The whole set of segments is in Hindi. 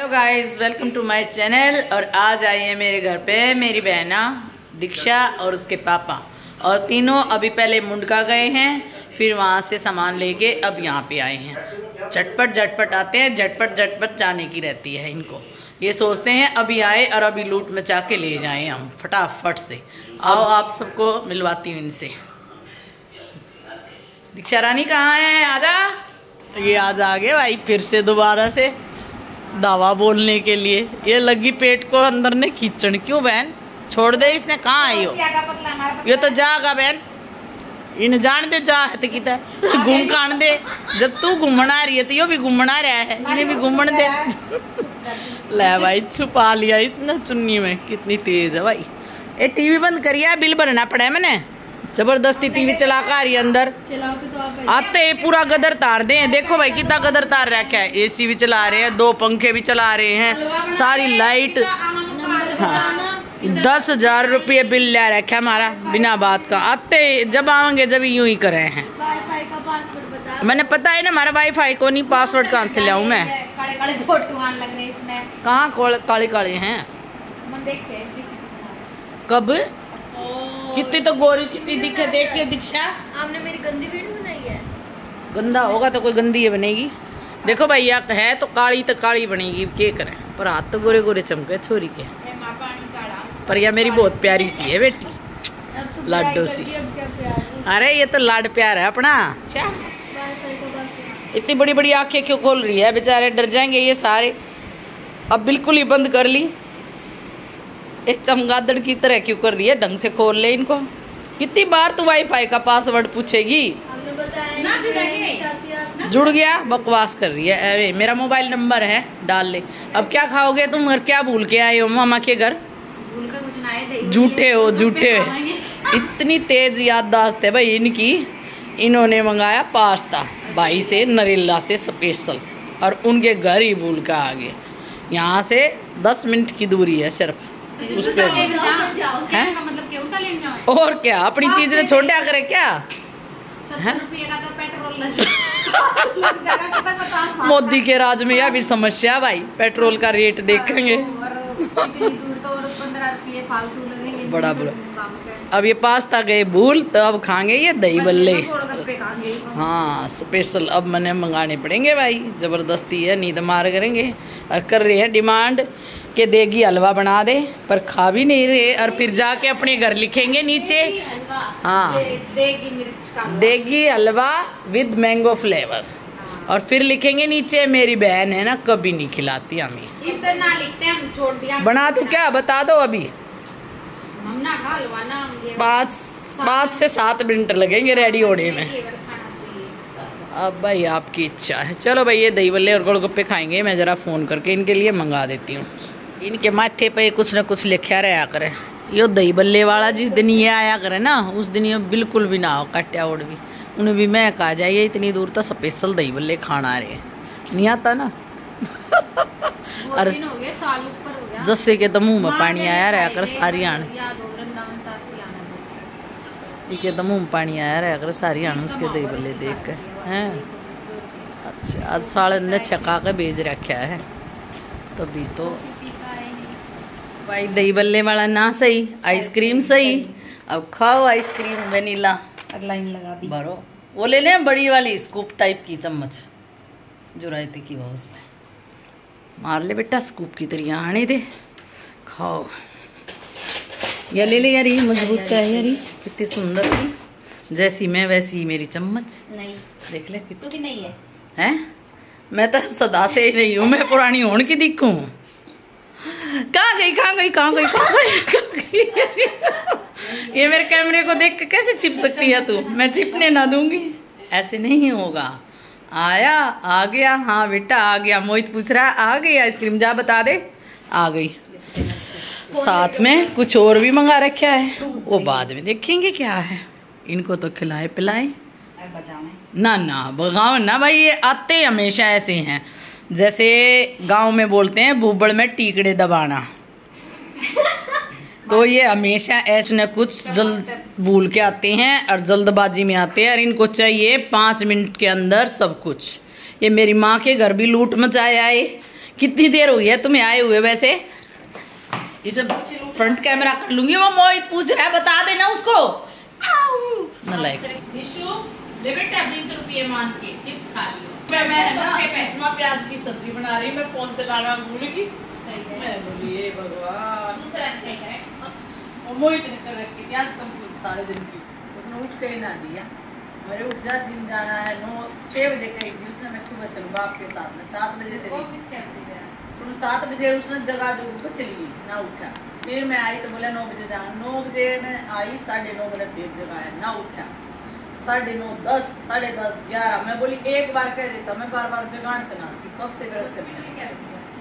Hello guys welcome to my channel और आज आई है मेरे घर पे मेरी बहना, दीक्षा और उसके पापा। और तीनों अभी पहले मुंडका गए हैं, फिर वहाँ से सामान लेके अब यहाँ पे आए हैं। झटपट झटपट आते हैं, झटपट झटपट जाने की रहती है इनको। ये सोचते हैं, अभी आए और अभी लूट मचा के ले जाएँ हम, फटाफट से। आओ, आप सबको मिलवाती हूँ इनसे। दीक्षा रानी कहाँ है? आजा। ये आज आ गए भाई, फिर से दोबारा से। दावा बोलने के लिए। ये लगी पेट को अंदर ने खींचन क्यों बहन? छोड़ दे इसने कहाँ आई हो? ये तो जागा बहन। इन जान दे जा है तो किता घूम कान दे। जब तू घूमना रही है तो यो भी घूमना रहा है। इन्हें भी घूमन दे। ले भाई छुपा लिया। इतना चुन्नी में कितनी तेज है भाई। ये टीवी बंद करिए बिल भरना पड़ा है मैंने। ज़बरदस्ती टीवी चला कर रही अंदर? चलाओ तो आते ही पूरा गदर तार दे। देखो भाई कितना गदर तार रखा है। एसी भी चला रहे हैं दो पंखे भी चला रहे हैं। सारी लाइट। हाँ दस हज़ार रुपये बिल ले रखा है हमारा बिना बात का। आते जब आवेंगे जब यूँ ही कर रहे हैं। वाईफाई का पासवर्ड बता मैंने पता है ना हमारा वाईफाई को नहीं पासवर्ड कहाँ से ले मैं? काले काले फोटोआन लग रहे हैं इसमें। कहाँ काले काले हैं। कब? कितनी तो गोरी चिट्टी दिखे देख के दीक्षा। आपने मेरी गंदी वीडियो बनाई है? गंदा होगा तो कोई गंदी ही बनेगी। देखो भाई या है तो काली तो काली बनेगी क्या करें? पर हाथ तो गोरे गोरे चमके छोरी के। पर यह मेरी बहुत प्यारी सी है बेटी। तो लाडो सी। अरे ये तो लाड प्यार है अपना। का पासवर्ड इतनी बड़ी बड़ी आँखें क्यों खोल रही है? बेचारे डर जाएँगे ये सारे। अब बिल्कुल ही बंद कर ली। एक चमगादड़ की तरह क्यों कर रही है? ढंग से खोल ले इनको। कितनी बार तू वाईफाई का पासवर्ड पूछेगी? जुड़ गया? बकवास कर रही है। अरे मेरा मोबाइल नंबर है डाल ले। अब क्या खाओगे तुम? और क्या भूल के आए हो? मामा के घर? भूल कर कुछ ना आए थे झूठे हो झूठे। इतनी तेज याददाश्त है भाई इनकी। इन्होंने मंगाया पास्ता भाई से नरेला से स्पेशल और उनके घर ही भूल का आ गए। यहाँ से दस मिनट की दूरी है सिर्फ़। उस हैं? मतलब और क्या? अपनी चीज़ ने छोड़ा करे क्या? तो मोदी के राज में यह भी समस्या भाई पेट्रोल का रेट देखेंगे। तो बड़ा बुरा। अब ये पास्ता गए भूल तो अब खाएँगे ये दही बल्ले। खाएँगे हाँ स्पेशल अब मैंने मंगाने पड़ेंगे भाई। ज़बरदस्ती है नींद मार करेंगे। और कर रहे हैं डिमांड कि देगी हलवा बना दे पर खा भी नहीं रहे। और फिर जाके अपने घर लिखेंगे नीचे। हाँ। देगी मिर्च का देगी हलवा विद मैंगो फ्लेवर और फिर लिखेंगे नीचे मेरी बहन है ना कभी नहीं खिलाती हमें। इतना लिखते हैं हम छोड़ दिया। बना दूँ क्या? बता दो अभी। पाँच पाँच से सात मिनट लगेंगे रेडी होने में। अब भाई आपकी इच्छा है। चलो भाई ये दही बल्ले और गोलगप्पे खाएँगे। मैं ज़रा फ़ोन करके इनके लिए मंगा देती हूँ। इनके माथे पे कुछ ना कुछ लिखा रहा करे। यो दही बल्ले वाला जिस दिन ये आया करे ना उस दिन ये बिल्कुल भी ना हो कट्या उड़ भी। उन्हें भी मैं कहा जाइए इतनी दूर तो स्पेशल दही बल्ले खाना रहे नहीं आता ना? और जस्से के तो मुँह में पानी आया रहा कर सारी आण याद हो वृंदावन तक ही आना इनके तो मुँह पानी आया रहा कर सारी आण उसके दही बल्ले देख कर हैं? अच्छा आज साले ने छका के भेज रखा है तभी तो। भाई दही बल्ले वाला ना सही आइसक्रीम सही अब खाओ आइसक्रीम वेनिला। लाइन लगा दी। भरो। वो ले लें बड़ी वाली स्कूप टाइप की चम्मच जो रायते की हो उसमें। मार ले बेटा स्कूप की तरह आने दे। खाओ। या ले ले यार ये मज़बूत का है यार। ये कितनी सुंदर सी। जैसी मैं वैसी मेरी चम्मच। नहीं। देख ले कितनी तू भी नहीं है। हैं? मैं तो सदा से ही नहीं हूँ मैं पुरानी होने की दिखूं। कहाँ गई कहाँ गई कहाँ गई कहाँ गई कहाँ गई? ये मेरे कैमरे को देख के कैसे छिप सकती है तू? मैं छिपने ना दूँगी। ऐसे नहीं होगा। आया आ गया। हाँ बेटा आ गया। मोहित पूछ रहा है आ गई आइसक्रीम जा बता दे। आ गई। साथ में कुछ और भी मंगा रखा है। वो बाद में देखेंगे क्या है। इनको तो खिलाए पिलाए। ना ना गाँव ना भाई, ये आते हमेशा ऐसे हैं। जैसे गाँव में बोलते हैं, भूबड़ में टीकड़े दबाना। तो ये हमेशा ऐसे न कुछ जल्द भूल के आते हैं और जल्दबाजी में आते हैं। और इनको चाहिए पाँच मिनट के अंदर सब कुछ। ये मेरी माँ के घर भी लूट मचाए आए। कितनी देर हुई है तुम्हें आए हुए वैसे? इसे फ्रंट कैमरा कर लूँगी वो मोहित पूछ रहा है बता देना उसको। प्याज की सब्ज़ी बना रही मैं फ़ोन चलाना भूल गई सही मैं बोली भगवान। दूसरा नहीं वो मोहित ने कर रखी थी आज कंप्लीट सारे दिन की। उसने उठ के ही ना दिया। मेरे उठ जा जिम जाना है। नौ छह बजे कही थी उसने मैं सुबह चलूँ बाप के साथ में। सात बजे चली। सुनो सात बजे उसने जगा जो तो चली गई ना उठा फिर मैं आई तो बोला नौ बजे जाना नौ बजे मैं आई साढ़े नौ बजे फिर जगाया ना उठा साढ़े नौ दस साढ़े दस ग्यारह मैं बोली एक बार कह देता मैं बार बार जगान तो ना थी कब से गलत से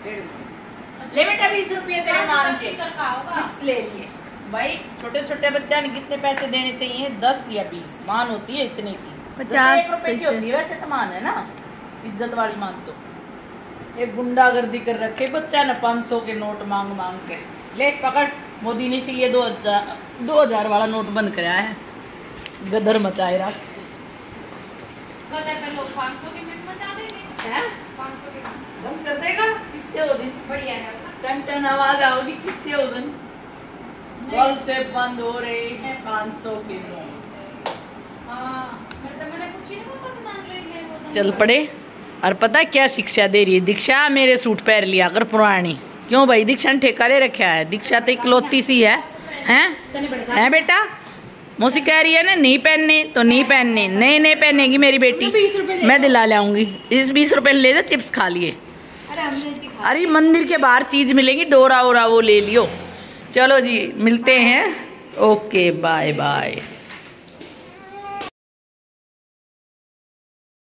डेढ़ बजे ले बेटा बीस रुपये तेरे मान के चिप्स ले लिए भाई छोटे छोटे बच्चा ने कितने पैसे देने चाहिए दस या बीस मान होती है इतने की पचास रुपए की होती है वैसे तो मान है ना इज़्ज़त वाली मान तो एक गुंडागर्दी कर रखे बच्चा ने पाँच सौ के नोट मांग मांग के। ले पकड़। मोदी ने इसीलिए दो हज़ार दो हज़ार वाला नोट बंद कराया है। गदर मचाए रख। गदर पे लोग 500 के मिनट मचा देंगे। हैं? 500 के मिनट बंद कर देगा? किससे हो दिन? बढ़िया है टन टन आवाज़ आओगी किससे हो दिन? कल से बंद हो रहे हैं पाँच सौ के नोट। हाँ तो तो- चल पड़े। और पता क्या शिक्षा दे रही है? दीक्षा मेरे सूट पहन लिया कर पुरानी। क्यों भाई? दीक्षा ने ठेका ले रखा है। दीक्षा तो इकलौती सी है। हैं? है बेटा? मौसी कह रही है ना नहीं पहनने तो नहीं पहनने। नहीं नहीं पहनेगी मेरी बेटी। दे मैं दिला लाऊँगी इस बीस रुपए ले जा चिप्स खा लिए। अरे अरे मंदिर के बाहर चीज़ मिलेगी डोरा ओरा वो ले लियो। चलो जी मिलते हैं। Okay bye bye.